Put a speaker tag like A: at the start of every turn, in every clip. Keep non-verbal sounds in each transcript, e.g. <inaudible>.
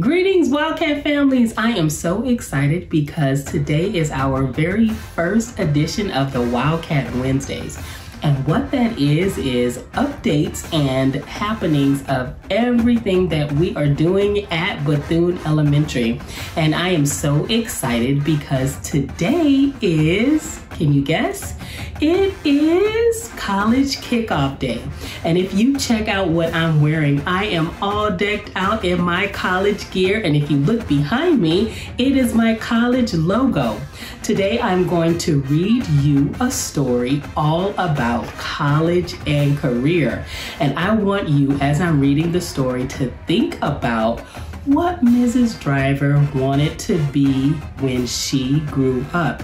A: Greetings, Wildcat families! I am so excited because today is our very first edition of the Wildcat Wednesdays. And what that is, is updates and happenings of everything that we are doing at Bethune Elementary. And I am so excited because today is, can you guess? It is college kickoff day. And if you check out what I'm wearing, I am all decked out in my college gear. And if you look behind me, it is my college logo. Today I'm going to read you a story all about college and career. And I want you, as I'm reading the story, to think about what Mrs. Driver wanted to be when she grew up.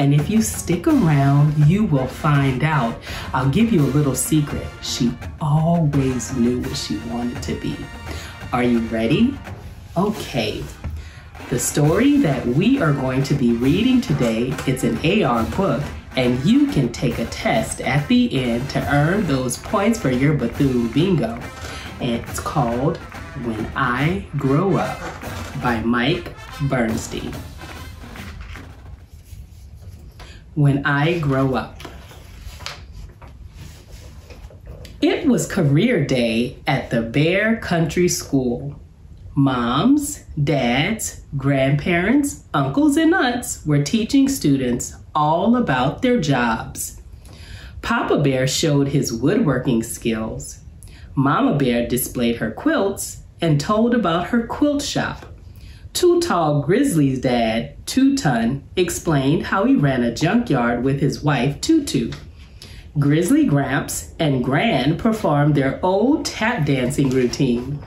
A: And if you stick around, you will find out. I'll give you a little secret. She always knew what she wanted to be. Are you ready? Okay. The story that we are going to be reading today, it's an AR book, and you can take a test at the end to earn those points for your Bethune Bingo. And it's called When I Grow Up by Mike Berenstain when I grow up. It was career day at the Bear Country School. Moms, dads, grandparents, uncles, and aunts were teaching students all about their jobs. Papa Bear showed his woodworking skills. Mama Bear displayed her quilts and told about her quilt shop. Too Tall Grizzly's dad, Two Ton, explained how he ran a junkyard with his wife, Tutu. Grizzly Gramps and Gran performed their old tap dancing routine.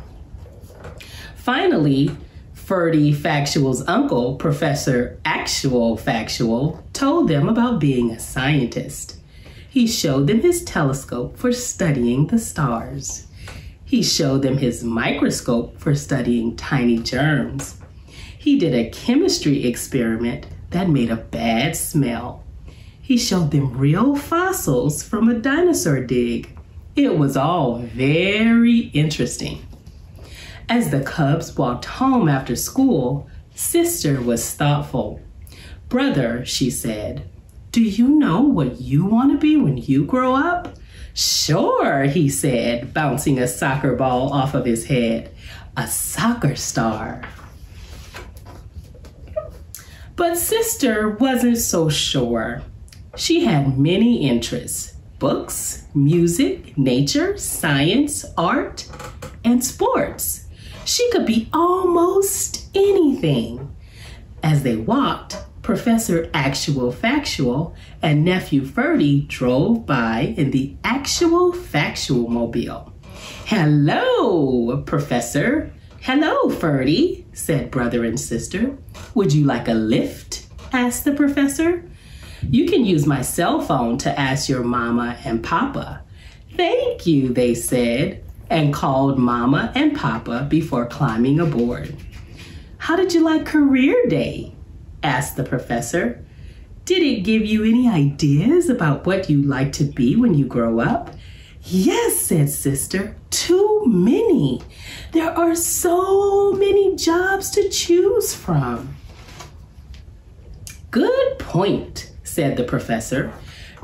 A: Finally, Ferdy Factual's uncle, Professor Actual Factual, told them about being a scientist. He showed them his telescope for studying the stars. He showed them his microscope for studying tiny germs. He did a chemistry experiment that made a bad smell. He showed them real fossils from a dinosaur dig. It was all very interesting. As the cubs walked home after school, Sister was thoughtful. Brother, she said, do you know what you want to be when you grow up? Sure, he said, bouncing a soccer ball off of his head. A soccer star. But Sister wasn't so sure. She had many interests books, music, nature, science, art, and sports. She could be almost anything. As they walked, Professor Actual Factual and nephew Ferdy drove by in the Actual Factual Mobile. Hello, Professor, Hello, Ferdy, said brother and sister. Would you like a lift? asked the professor. You can use my cell phone to ask your mama and papa. Thank you, they said, and called mama and papa before climbing aboard. How did you like Career Day? asked the professor. Did it give you any ideas about what you'd like to be when you grow up? Yes, said sister, too many. There are so many jobs to choose from. Good point, said the professor.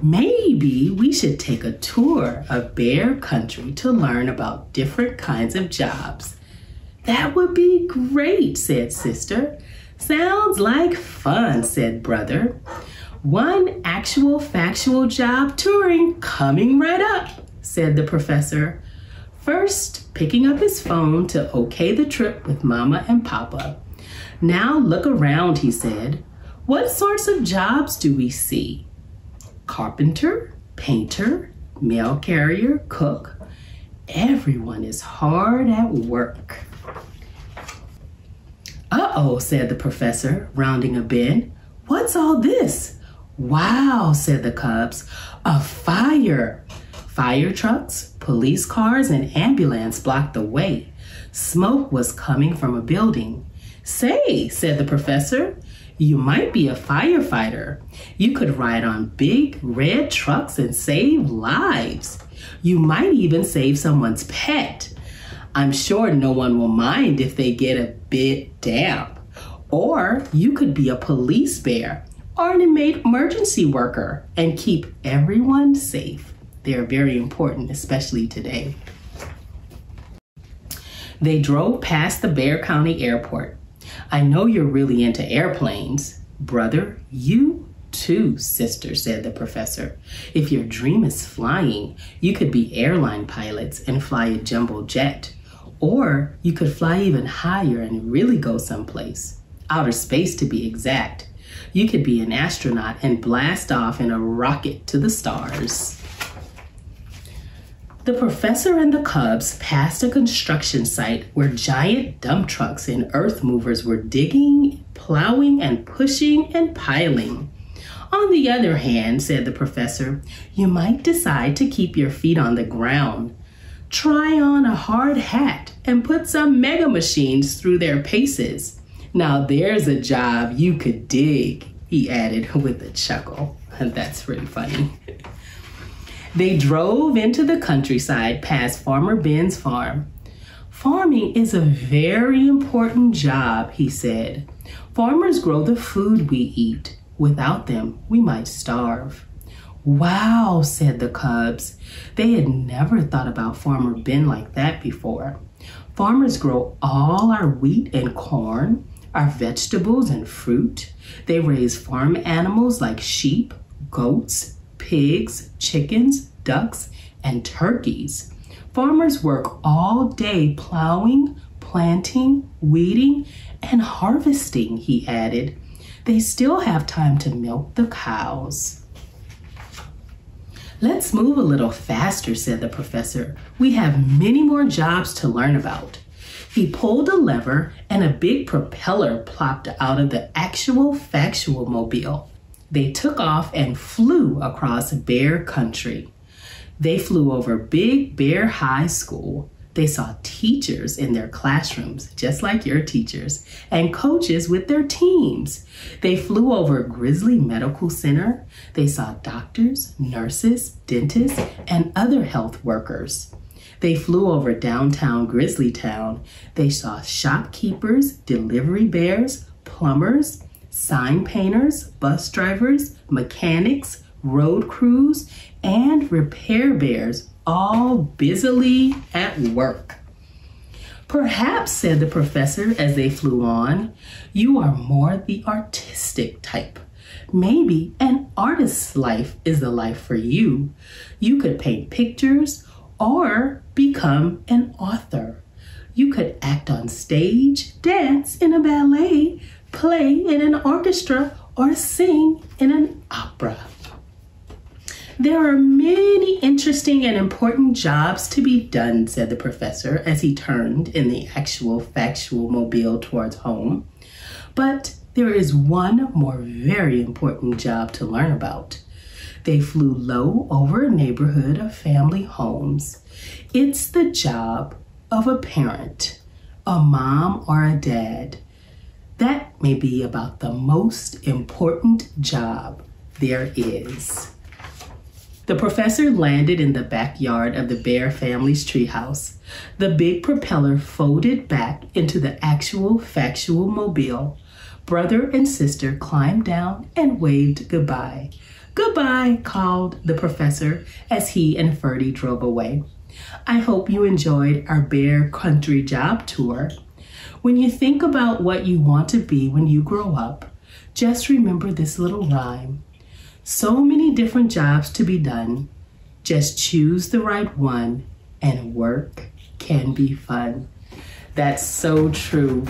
A: Maybe we should take a tour of Bear Country to learn about different kinds of jobs. That would be great, said sister. Sounds like fun, said brother. One actual factual job touring coming right up said the professor, first picking up his phone to okay the trip with Mama and Papa. Now look around, he said. What sorts of jobs do we see? Carpenter, painter, mail carrier, cook. Everyone is hard at work. Uh oh, said the professor, rounding a bend. What's all this? Wow, said the cubs. A fire. Fire trucks, police cars, and ambulance blocked the way. Smoke was coming from a building. Say, said the professor, you might be a firefighter. You could ride on big red trucks and save lives. You might even save someone's pet. I'm sure no one will mind if they get a bit damp. Or you could be a police bear or an emergency worker and keep everyone safe. They're very important, especially today. They drove past the Bear County Airport. I know you're really into airplanes. Brother, you too, sister, said the professor. If your dream is flying, you could be airline pilots and fly a jumbo jet. Or you could fly even higher and really go someplace. Outer space, to be exact. You could be an astronaut and blast off in a rocket to the stars. The professor and the cubs passed a construction site where giant dump trucks and earth movers were digging, plowing, and pushing and piling. On the other hand, said the professor, you might decide to keep your feet on the ground. Try on a hard hat and put some mega machines through their paces. Now there's a job you could dig, he added with a chuckle. <laughs> That's really funny. They drove into the countryside past Farmer Ben's farm. Farming is a very important job, he said. Farmers grow the food we eat. Without them, we might starve. Wow, said the cubs. They had never thought about Farmer Ben like that before. Farmers grow all our wheat and corn, our vegetables and fruit. They raise farm animals like sheep, goats, pigs, chickens, ducks, and turkeys. Farmers work all day plowing, planting, weeding, and harvesting, he added. They still have time to milk the cows. Let's move a little faster, said the professor. We have many more jobs to learn about. He pulled a lever and a big propeller plopped out of the actual factual mobile. They took off and flew across Bear country. They flew over Big Bear High School. They saw teachers in their classrooms, just like your teachers, and coaches with their teams. They flew over Grizzly Medical Center. They saw doctors, nurses, dentists, and other health workers. They flew over downtown Grizzly Town. They saw shopkeepers, delivery bears, plumbers, sign painters, bus drivers, mechanics, road crews, and repair bears all busily at work. Perhaps, said the professor as they flew on, you are more the artistic type. Maybe an artist's life is the life for you. You could paint pictures or become an author. You could act on stage, dance in a ballet, play in an orchestra, or sing in an opera. There are many interesting and important jobs to be done, said the professor as he turned in the actual factual mobile towards home. But there is one more very important job to learn about. They flew low over a neighborhood of family homes. It's the job of a parent, a mom or a dad. That may be about the most important job there is. The professor landed in the backyard of the Bear family's treehouse. The big propeller folded back into the actual factual mobile. Brother and sister climbed down and waved goodbye. Goodbye, called the professor as he and Ferdy drove away. I hope you enjoyed our Bear Country job tour. When you think about what you want to be when you grow up, just remember this little rhyme. So many different jobs to be done. Just choose the right one, and work can be fun. That's so true.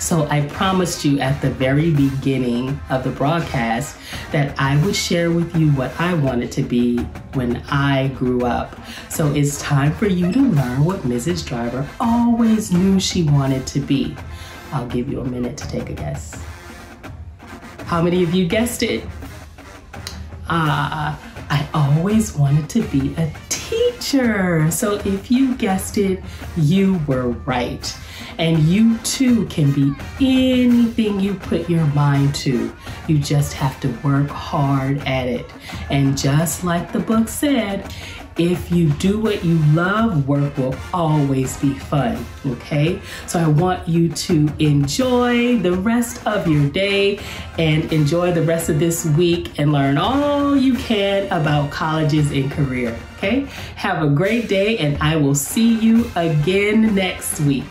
A: So, I promised you at the very beginning of the broadcast that I would share with you what I wanted to be when I grew up. So, it's time for you to learn what Mrs. Driver always knew she wanted to be. I'll give you a minute to take a guess. How many of you guessed it? uh, I always wanted to be a teacher. So if you guessed it, you were right. And you too can be anything you put your mind to. You just have to work hard at it. And just like the book said, if you do what you love, work will always be fun, okay? So I want you to enjoy the rest of your day and enjoy the rest of this week and learn all you can about colleges and career, okay? Have a great day and I will see you again next week.